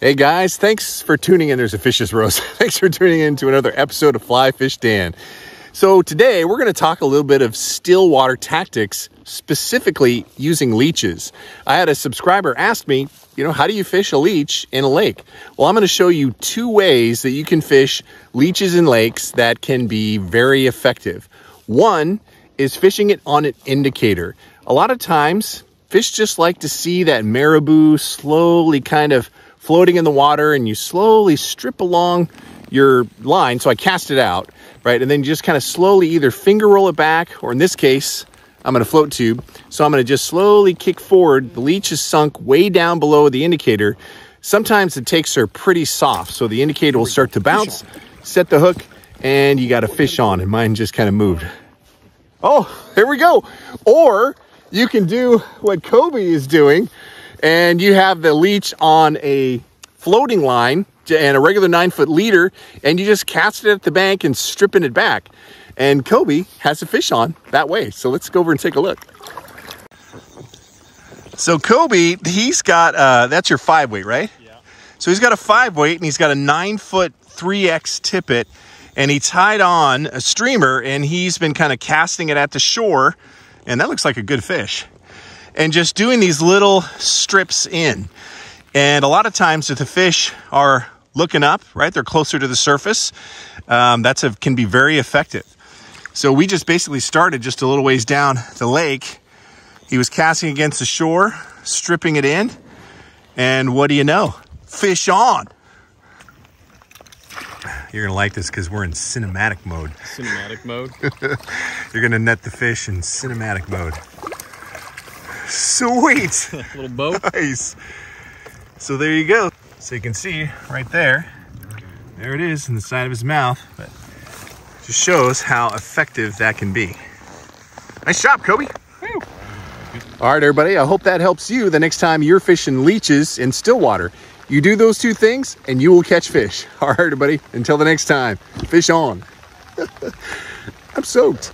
Hey guys, thanks for tuning in. There's a fish's roast. thanks for tuning in to another episode of Fly Fish Dan. So today we're going to talk a little bit of still water tactics, specifically using leeches. I had a subscriber ask me, you know, how do you fish a leech in a lake? Well, I'm going to show you two ways that you can fish leeches in lakes that can be very effective. One is fishing it on an indicator. A lot of times, fish just like to see that marabou slowly kind of floating in the water and you slowly strip along your line. So I cast it out, right? And then you just kind of slowly either finger roll it back, or in this case, I'm gonna float tube. So I'm gonna just slowly kick forward. The leech is sunk way down below the indicator. Sometimes the takes are pretty soft, so the indicator will start to bounce, set the hook, and you got a fish on, and mine just kind of moved. Oh, here we go. Or you can do what Kobe is doing, and you have the leech on a floating line and a regular nine foot leader, and you just cast it at the bank and stripping it back. And Kobe has a fish on that way. So let's go over and take a look. So Kobe, he's got, uh, that's your five weight, right? Yeah. So he's got a five weight and he's got a nine foot 3X tippet and he tied on a streamer and he's been kind of casting it at the shore and that looks like a good fish and just doing these little strips in. And a lot of times if the fish are looking up, right, they're closer to the surface, um, that's a, can be very effective. So we just basically started just a little ways down the lake. He was casting against the shore, stripping it in, and what do you know? Fish on. You're gonna like this because we're in cinematic mode. Cinematic mode. You're gonna net the fish in cinematic mode. Sweet. Little boat. Nice. So there you go. So you can see right there, there it is in the side of his mouth, but just shows how effective that can be. Nice job, Kobe. Woo. All right, everybody, I hope that helps you the next time you're fishing leeches in still water. You do those two things and you will catch fish. All right, everybody, until the next time, fish on. I'm soaked.